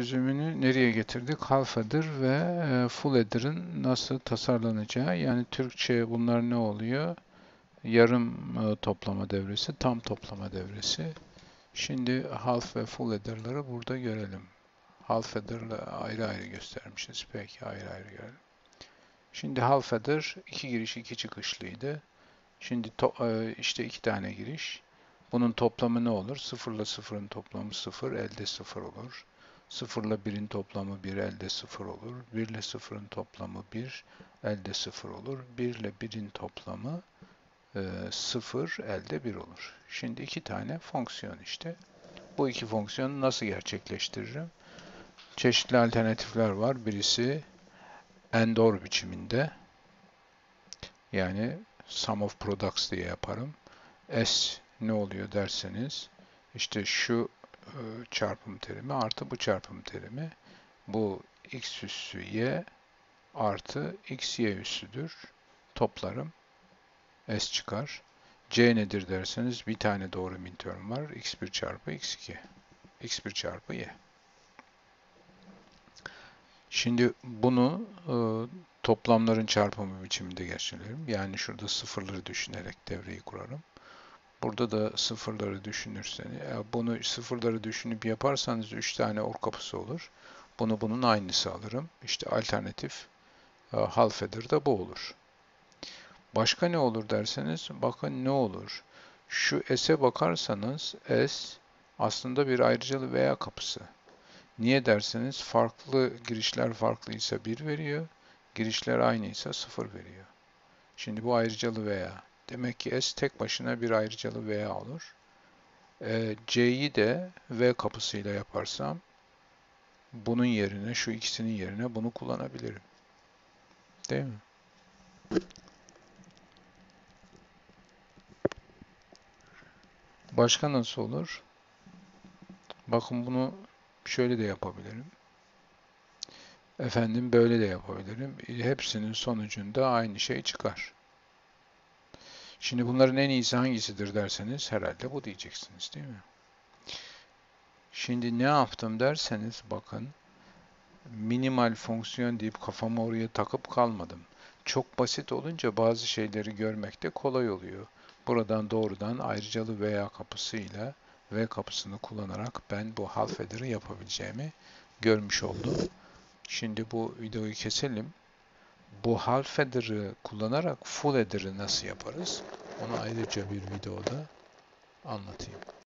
çözümünü nereye getirdik? Half header ve e, full header'ın nasıl tasarlanacağı. Yani Türkçe bunlar ne oluyor? Yarım e, toplama devresi, tam toplama devresi. Şimdi half ve full header'ları burada görelim. Half header'la ayrı ayrı göstermişiz. Peki ayrı ayrı görelim. Şimdi half header iki giriş iki çıkışlıydı. Şimdi e, işte iki tane giriş. Bunun toplamı ne olur? 0 ile 0'ın toplamı 0, elde 0 olur. 0 ile 1'in toplamı 1, elde 0 olur. 1 ile 0'ın toplamı 1, elde 0 olur. 1 ile 1'in toplamı e, 0, elde 1 olur. Şimdi iki tane fonksiyon işte. Bu iki fonksiyonu nasıl gerçekleştiririm? Çeşitli alternatifler var. Birisi AND OR biçiminde. Yani sum of products diye yaparım. S ne oluyor derseniz işte şu çarpım terimi artı bu çarpım terimi bu x üssü y artı x y üssüdür. Toplarım. S çıkar. C nedir derseniz bir tane doğru minterm var. x1 çarpı x2. x1 çarpı y. Şimdi bunu e, toplamların çarpımı biçiminde geçirelim. Yani şurada sıfırları düşünerek devreyi kurarım. Burada da sıfırları düşünürseniz, bunu sıfırları düşünüp yaparsanız 3 tane or kapısı olur. Bunu bunun aynısı alırım. İşte alternatif e, half header da bu olur. Başka ne olur derseniz, bakın ne olur. Şu S'e bakarsanız S aslında bir ayrıcalı veya kapısı. Niye derseniz farklı girişler farklıysa 1 veriyor, girişler aynıysa 0 veriyor. Şimdi bu ayrıcalı veya. Demek ki S tek başına bir ayrıcalı veya olur. E, C'yi de V kapısıyla yaparsam bunun yerine, şu ikisinin yerine bunu kullanabilirim. Değil mi? Başka nasıl olur? Bakın bunu şöyle de yapabilirim. Efendim böyle de yapabilirim. Hepsinin sonucunda aynı şey çıkar. Şimdi bunların en iyisi hangisidir derseniz herhalde bu diyeceksiniz değil mi? Şimdi ne yaptım derseniz bakın minimal fonksiyon deyip kafamı oraya takıp kalmadım. Çok basit olunca bazı şeyleri görmekte kolay oluyor. Buradan doğrudan ayrıcalı veya kapısıyla ve kapısını kullanarak ben bu half yapabileceğimi görmüş oldum. Şimdi bu videoyu keselim. Bu half header'ı kullanarak full header'ı nasıl yaparız? Onu ayrıca bir videoda anlatayım.